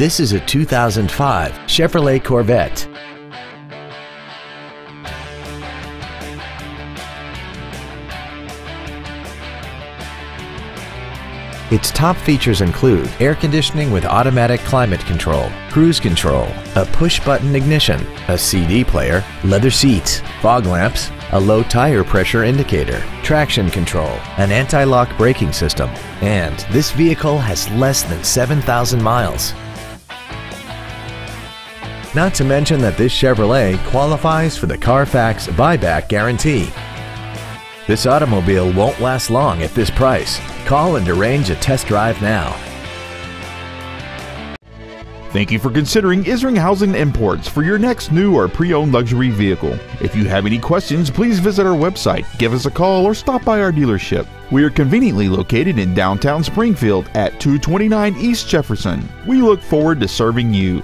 This is a 2005 Chevrolet Corvette. Its top features include air conditioning with automatic climate control, cruise control, a push-button ignition, a CD player, leather seats, fog lamps, a low tire pressure indicator, traction control, an anti-lock braking system, and this vehicle has less than 7,000 miles. Not to mention that this Chevrolet qualifies for the Carfax buyback guarantee. This automobile won't last long at this price. Call and arrange a test drive now. Thank you for considering Isringhausen Imports for your next new or pre-owned luxury vehicle. If you have any questions, please visit our website, give us a call, or stop by our dealership. We are conveniently located in downtown Springfield at 229 East Jefferson. We look forward to serving you.